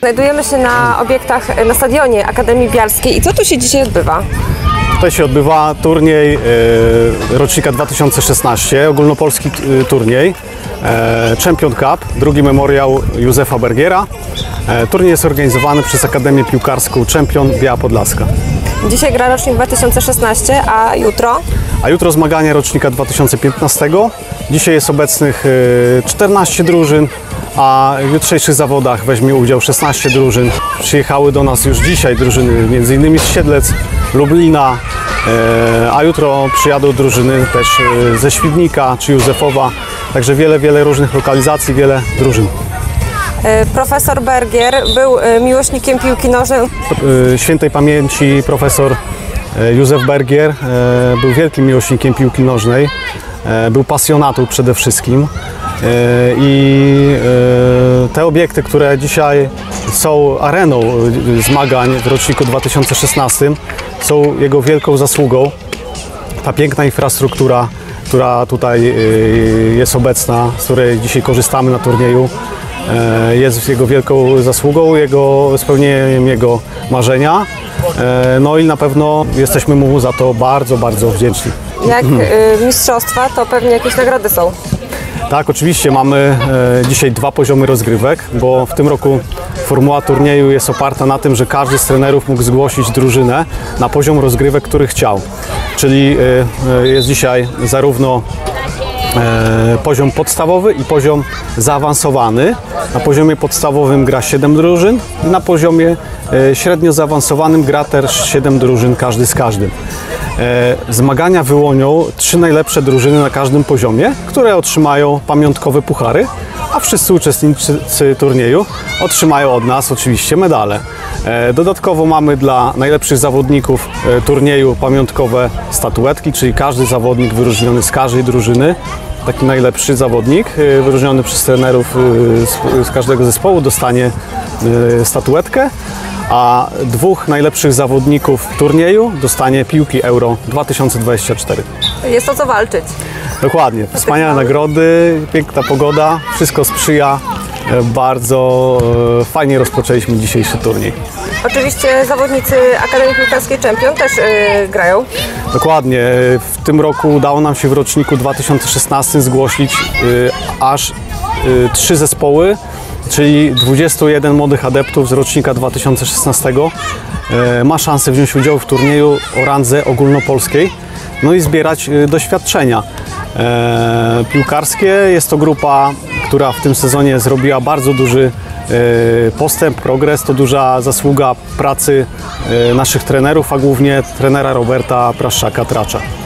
Znajdujemy się na obiektach na stadionie Akademii Bialskiej. I co tu się dzisiaj odbywa? Tutaj się odbywa turniej e, rocznika 2016, ogólnopolski e, turniej, e, Champion Cup, drugi memoriał Józefa Bergiera. Turniej jest organizowany przez Akademię Piłkarską Champion Biała Podlaska. Dzisiaj gra rocznik 2016, a jutro? A jutro zmagania rocznika 2015. Dzisiaj jest obecnych e, 14 drużyn, a w jutrzejszych zawodach weźmie udział 16 drużyn. Przyjechały do nas już dzisiaj drużyny m.in. z Siedlec, Lublina, e, a jutro przyjadą drużyny też e, ze Świdnika czy Józefowa. Także wiele, wiele różnych lokalizacji, wiele drużyn. E, Profesor Bergier był e, miłośnikiem piłki nożnej. Świętej pamięci profesor Józef Bergier e, był wielkim miłośnikiem piłki nożnej, e, był pasjonatą przede wszystkim E, i e, te obiekty, które dzisiaj są areną e, zmagań w roczniku 2016 są jego wielką zasługą. Ta piękna infrastruktura, która tutaj e, jest obecna, z której dzisiaj korzystamy na turnieju, e, jest jego wielką zasługą, jego spełnieniem jego marzenia. E, No i na pewno jesteśmy mu za to bardzo, bardzo wdzięczni. Jak e, mistrzostwa, to pewnie jakieś nagrody są. Tak, oczywiście mamy e, dzisiaj dwa poziomy rozgrywek, bo w tym roku formuła turnieju jest oparta na tym, że każdy z trenerów mógł zgłosić drużynę na poziom rozgrywek, który chciał. Czyli jest dzisiaj zarówno poziom podstawowy i poziom zaawansowany. Na poziomie podstawowym gra 7 drużyn na poziomie e, średnio zaawansowanym gra też 7 drużyn, każdy z każdym. E, Zmagania wyłonią trzy najlepsze drużyny na każdym poziomie, które otrzymają pamiątkowe puchary, a wszyscy uczestnicy turnieju otrzymają od nas oczywiście medale. E, Dodatkowo mamy dla najlepszych zawodników e, turnieju pamiątkowe statuetki, czyli każdy zawodnik wyróżniony z każdej drużyny taki najlepszy zawodnik, y, wyróżniony przez trenerów z, każdego zespołu, dostanie statuetkę, a dwóch najlepszych zawodników turnieju dostanie piłki Euro 2024. Jest o co walczyć. Dokładnie, wspaniałe nagrody, piękna pogoda, wszystko sprzyja. e, Bardzo e, fajnie rozpoczęliśmy dzisiejszy turniej. Oczywiście zawodnicy Akademii Piłkarskiej Champion też e, grają. Dokładnie. W tym roku udało nam się w roczniku 2016 zgłosić y, aż y, trzy zespoły, czyli 21 młodych adeptów z rocznika 2016 y, ma szansę wziąć udział w turnieju o randze ogólnopolskiej, no i zbierać y, doświadczenia. E, piłkarskie jest to grupa, która w tym sezonie zrobiła bardzo duży e, postęp, progres. To duża zasługa pracy e, naszych trenerów, a głównie trenera Roberta Praszczaka-Tracza.